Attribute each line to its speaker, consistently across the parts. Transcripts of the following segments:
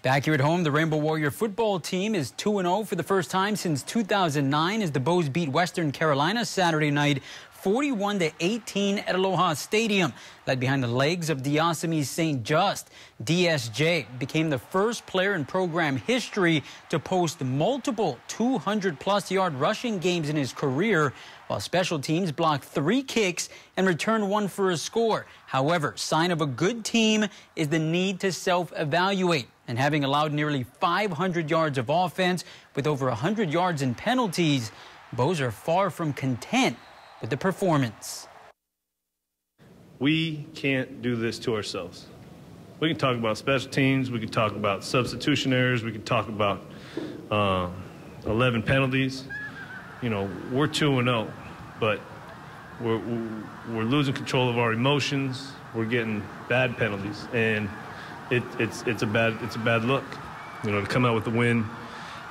Speaker 1: Back here at home, the Rainbow Warrior football team is 2-0 for the first time since 2009 as the Bows beat Western Carolina Saturday night 41 to 18 at Aloha Stadium. Led behind the legs of Diocemy Saint Juste, DSJ became the first player in program history to post multiple 200 plus yard rushing games in his career, while special teams blocked three kicks and returned one for a score. However, sign of a good team is the need to self-evaluate and having allowed nearly 500 yards of offense with over 100 yards in penalties, Bows are far from content with the performance.
Speaker 2: We can't do this to ourselves. We can talk about special teams, we can talk about substitution errors, we can talk about uh, 11 penalties. You know, we're 2 and 0, but we're, we're losing control of our emotions. We're getting bad penalties, and it, it's it's a bad it's a bad look. You know, to come out with the win,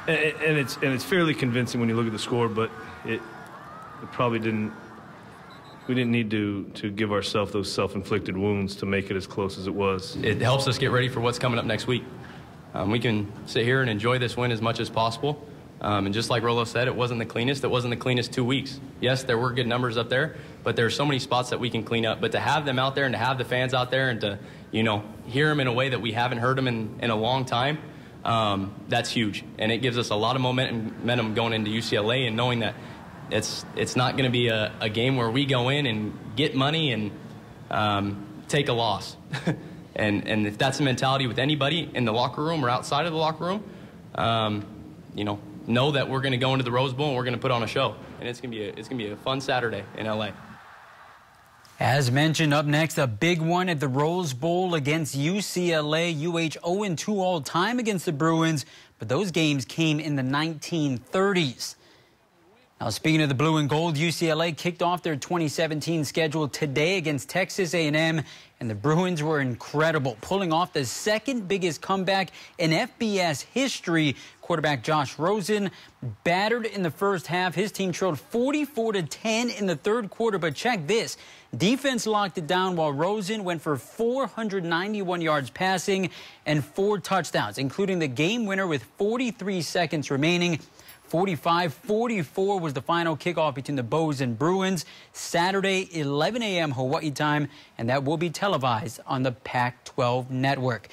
Speaker 2: and, and it's and it's fairly convincing when you look at the score, but it it probably didn't. We didn't need to to give ourselves those self-inflicted wounds to make it as close as it was.
Speaker 3: It helps us get ready for what's coming up next week. Um, we can sit here and enjoy this win as much as possible. Um, and just like Rolo said, it wasn't the cleanest. It wasn't the cleanest two weeks. Yes, there were good numbers up there, but there are so many spots that we can clean up. But to have them out there and to have the fans out there and to, you know, hear them in a way that we haven't heard them in, in a long time, um, that's huge. And it gives us a lot of momentum, going into UCLA and knowing that it's, it's not going to be a, a, game where we go in and get money and um, take a loss. and, and if that's the mentality with anybody in the locker room or outside of the locker room, um, you know, know that we're going to go into the Rose Bowl and we're going to put on a show, and it's going to be a, it's going to be a fun Saturday in LA.
Speaker 1: As mentioned, up next, a big one at the Rose Bowl against UCLA. UH 0-2 all time against the Bruins, but those games came in the 1930s. Now, speaking of the blue and gold, UCLA kicked off their 2017 schedule today against Texas A&M, and the Bruins were incredible, pulling off the second biggest comeback in FBS history. Quarterback Josh Rosen battered in the first half. His team trailed 44 to 10 in the third quarter, but check this. Defense locked it down while Rosen went for 491 yards passing and four touchdowns, including the game winner with 43 seconds remaining. 45-44 was the final kickoff between the Bows and Bruins. Saturday, 11 a.m. Hawaii time, and that will be televised on the Pac-12 network.